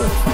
Good.